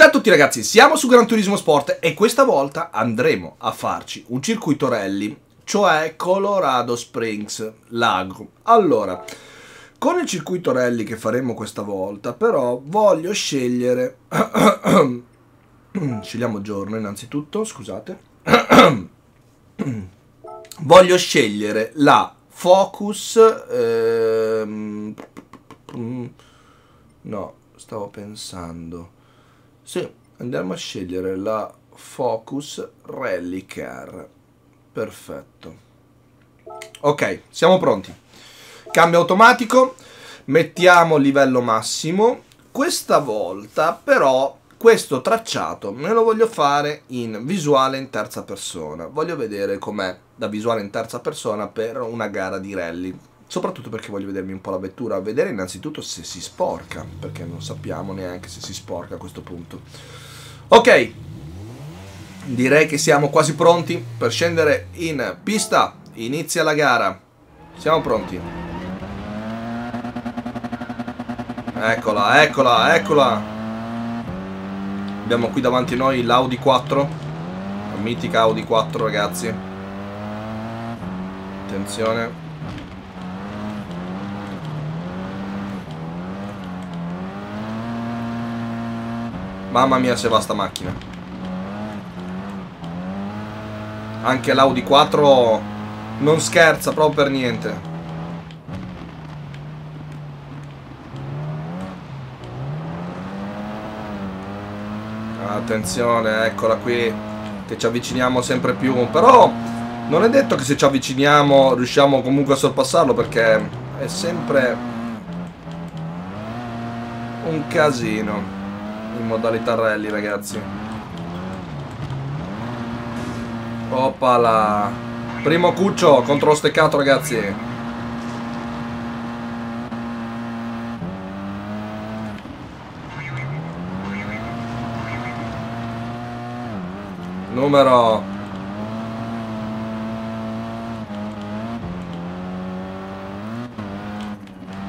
Ciao a tutti ragazzi, siamo su Gran Turismo Sport e questa volta andremo a farci un circuito rally, cioè Colorado Springs Lago. Allora, con il circuito rally che faremo questa volta, però voglio scegliere... Scegliamo giorno innanzitutto, scusate. voglio scegliere la Focus... Ehm... No, stavo pensando... Sì, andiamo a scegliere la Focus Rally Car. Perfetto. Ok, siamo pronti. Cambio automatico, mettiamo livello massimo. Questa volta però questo tracciato me lo voglio fare in visuale in terza persona. Voglio vedere com'è da visuale in terza persona per una gara di rally. Soprattutto perché voglio vedermi un po' la vettura, vedere innanzitutto se si sporca, perché non sappiamo neanche se si sporca a questo punto. Ok, direi che siamo quasi pronti per scendere in pista. Inizia la gara. Siamo pronti. Eccola, eccola, eccola. Abbiamo qui davanti noi l'Audi 4. La mitica Audi 4, ragazzi. Attenzione. Mamma mia se va sta macchina. Anche l'Audi 4 non scherza proprio per niente. Attenzione, eccola qui. Che ci avviciniamo sempre più. Però non è detto che se ci avviciniamo riusciamo comunque a sorpassarlo perché è sempre un casino in modalità rally ragazzi. Oppala Primo cuccio contro steccato ragazzi. Numero.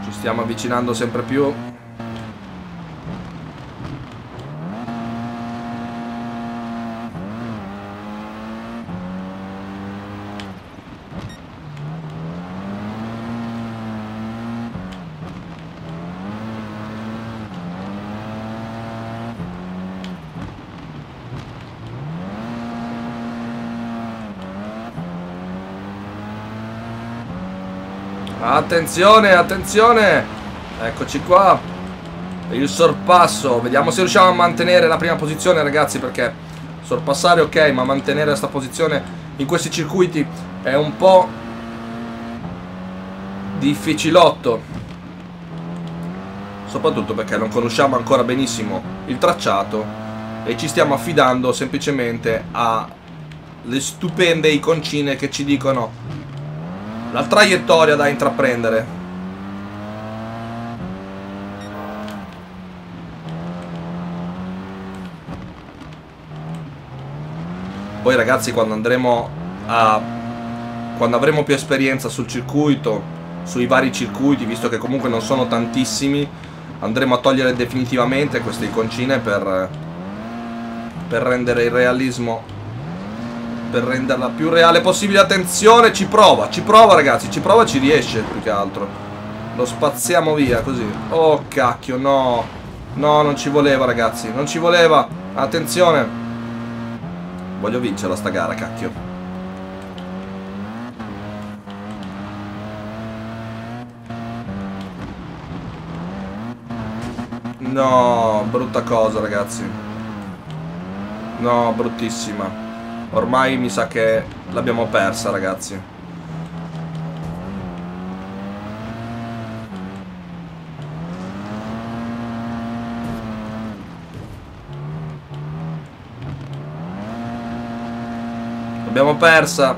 Ci stiamo avvicinando sempre più Attenzione, attenzione. Eccoci qua. Il sorpasso. Vediamo se riusciamo a mantenere la prima posizione, ragazzi, perché sorpassare ok, ma mantenere questa posizione in questi circuiti è un po' difficilotto. Soprattutto perché non conosciamo ancora benissimo il tracciato e ci stiamo affidando semplicemente alle stupende iconcine che ci dicono la traiettoria da intraprendere. Poi ragazzi quando andremo a... Quando avremo più esperienza sul circuito, sui vari circuiti, visto che comunque non sono tantissimi, andremo a togliere definitivamente queste iconcine per, per rendere il realismo per renderla più reale possibile. Attenzione, ci prova, ci prova ragazzi, ci prova, ci riesce più che altro. Lo spaziamo via così. Oh cacchio, no. No, non ci voleva ragazzi, non ci voleva. Attenzione. Voglio vincerla sta gara, cacchio. No, brutta cosa ragazzi. No, bruttissima. Ormai mi sa che l'abbiamo persa, ragazzi. L'abbiamo persa.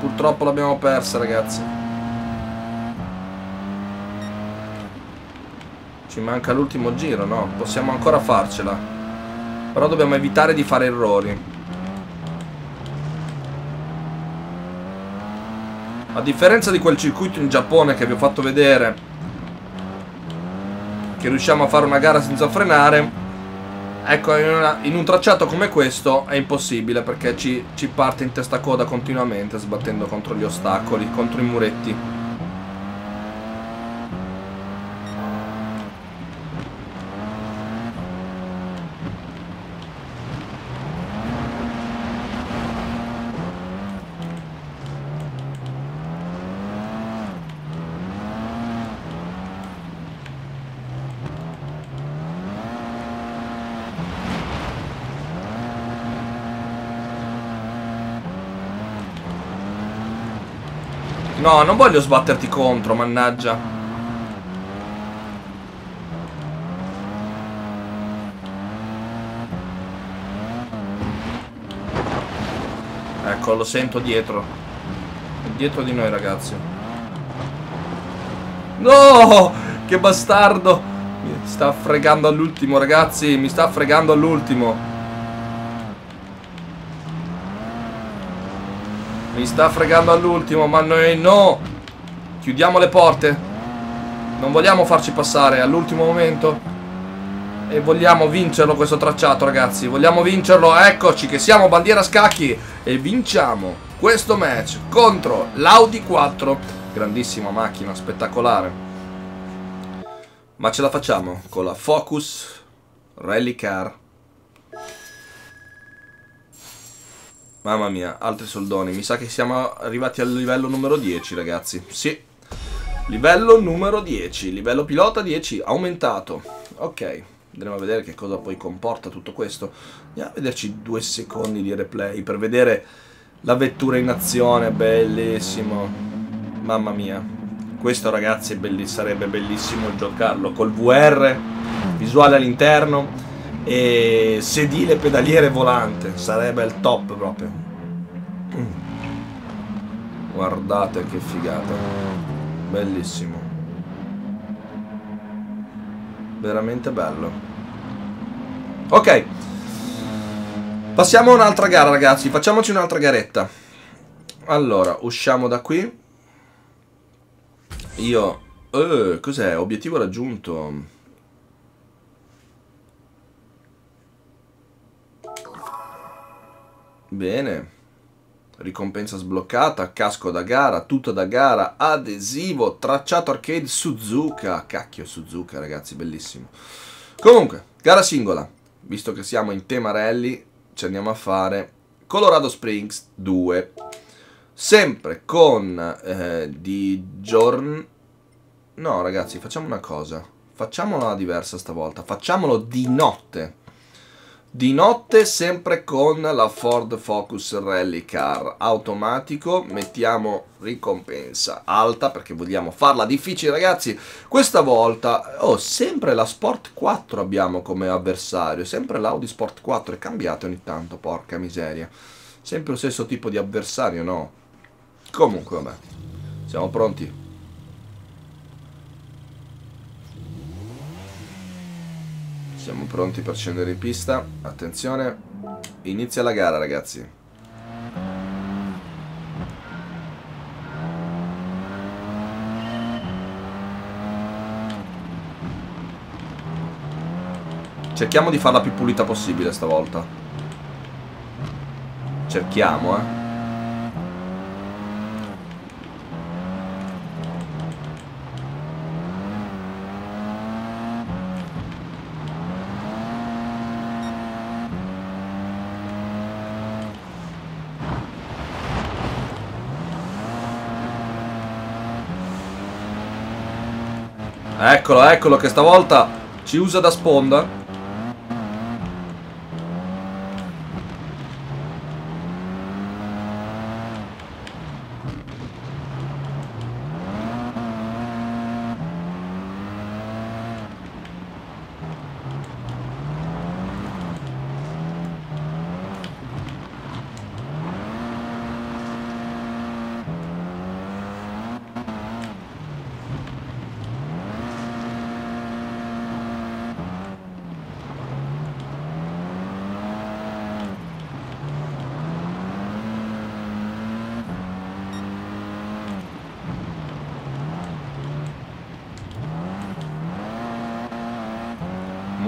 Purtroppo l'abbiamo persa, ragazzi. Ci manca l'ultimo giro, no? Possiamo ancora farcela. Però dobbiamo evitare di fare errori. A differenza di quel circuito in Giappone che vi ho fatto vedere Che riusciamo a fare una gara senza frenare Ecco, in, una, in, un tracciato come questo è impossibile perché ci, ci parte in testa coda continuamente sbattendo contro gli ostacoli, contro i muretti. No, non voglio sbatterti contro, mannaggia. Ecco, lo sento dietro. Dietro di noi, ragazzi. No! Che bastardo! Mi sta fregando all'ultimo, ragazzi. Mi sta fregando all'ultimo. Mi sta fregando all'ultimo, ma noi no! Chiudiamo le porte. Non vogliamo farci passare all'ultimo momento. E vogliamo vincerlo questo tracciato, ragazzi. Vogliamo vincerlo. Eccoci che siamo bandiera scacchi. E vinciamo questo match contro l'Audi 4. Grandissima macchina, spettacolare. Ma ce la facciamo con la Focus Rally Car Mamma mia, altri soldoni. Mi sa che siamo arrivati al livello numero 10, ragazzi. Sì. Livello numero 10. Livello pilota 10. Aumentato. Ok. Andremo a vedere che cosa poi comporta tutto questo. Andiamo a vederci due secondi di replay per vedere la vettura in azione. Bellissimo. Mamma mia. Questo, ragazzi, belli sarebbe bellissimo giocarlo col VR. Visuale all'interno e sedile pedaliere volante sarebbe il top proprio. Mm. guardate che figata. Bellissimo. Veramente bello. Ok. Passiamo a un'altra gara ragazzi. Facciamoci un'altra garetta. Allora usciamo da qui. Io eh, cos'è? Obiettivo raggiunto Bene. Ricompensa sbloccata, casco da gara, tutto da gara, adesivo, tracciato arcade Suzuka. Cacchio Suzuka, ragazzi, bellissimo. Comunque, gara singola. Visto che siamo in tema rally, ci andiamo a fare Colorado Springs 2. Sempre con eh, di giorno... No, ragazzi, facciamo una cosa. Facciamola diversa stavolta. Facciamolo di notte. Di notte sempre con la Ford Focus Rally Car automatico, mettiamo ricompensa alta perché vogliamo farla difficile ragazzi. Questa volta, oh, sempre la Sport 4 abbiamo come avversario, sempre l'Audi Sport 4, è cambiato ogni tanto, porca miseria. Sempre lo stesso tipo di avversario, no? Comunque, vabbè, siamo pronti? Siamo pronti per scendere in pista. Attenzione. Inizia la gara, ragazzi. Cerchiamo di farla più pulita possibile stavolta. Cerchiamo, eh. Eccolo, eccolo che stavolta ci usa da sponda.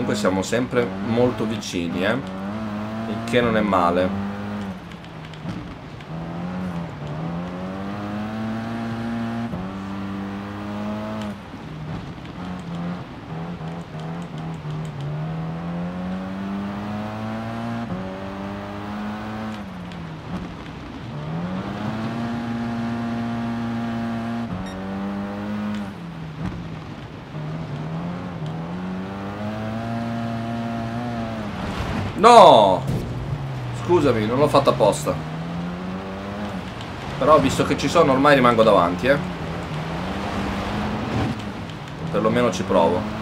Comunque siamo sempre molto vicini, eh. Il che non è male. No! Scusami, non l'ho fatta apposta. Però visto che ci sono ormai rimango davanti, eh. Perlomeno ci provo.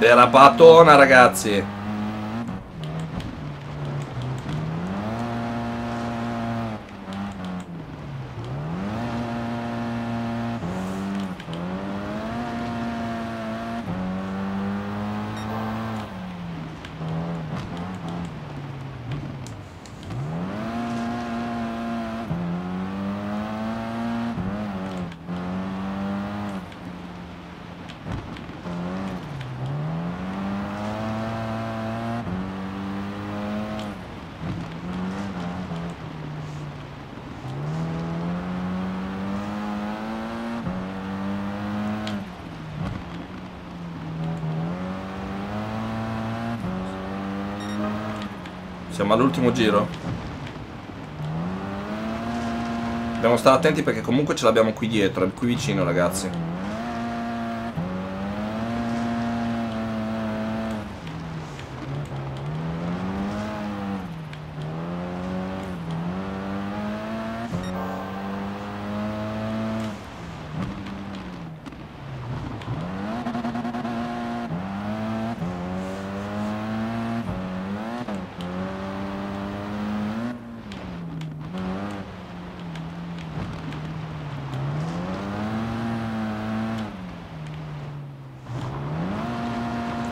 Era patona ragazzi Siamo all'ultimo giro. Dobbiamo stare attenti perché comunque ce l'abbiamo qui dietro, qui vicino ragazzi.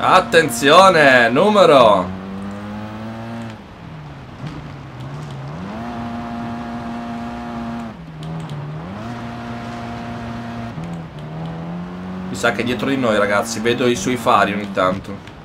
Attenzione, numero! Mi sa che dietro di noi ragazzi, vedo i suoi fari ogni tanto.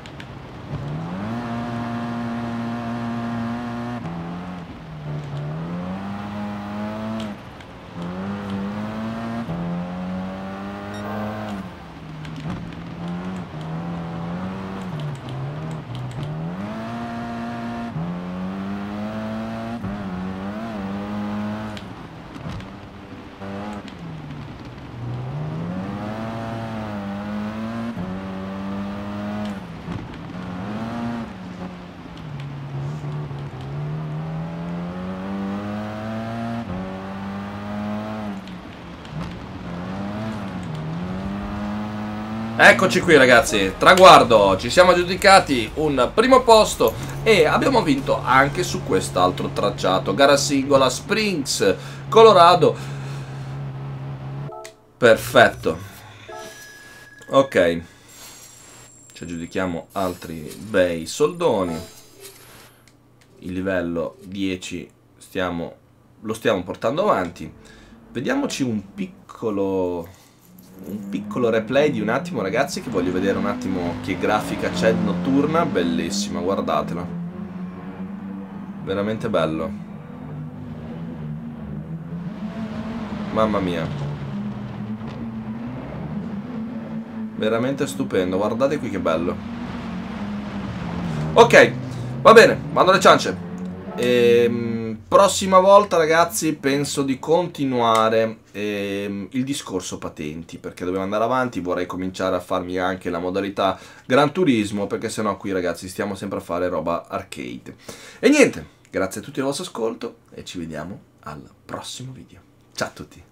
Eccoci qui ragazzi, traguardo, ci siamo aggiudicati un primo posto e abbiamo vinto anche su quest'altro tracciato, gara singola Springs, Colorado. Perfetto. Ok, ci aggiudichiamo altri bei soldoni. Il livello 10 stiamo, lo stiamo portando avanti. Vediamoci un piccolo un piccolo replay di un attimo ragazzi che voglio vedere un attimo che grafica c'è notturna bellissima guardatela. Veramente bello. Mamma mia. Veramente stupendo guardate qui che bello. Ok va bene vado alle ciance. Ehm Prossima volta ragazzi penso di continuare ehm, il discorso patenti perché dobbiamo andare avanti, vorrei cominciare a farmi anche la modalità Gran Turismo perché sennò qui ragazzi stiamo sempre a fare roba arcade. E niente, grazie a tutti il vostro ascolto e ci vediamo al prossimo video. Ciao a tutti!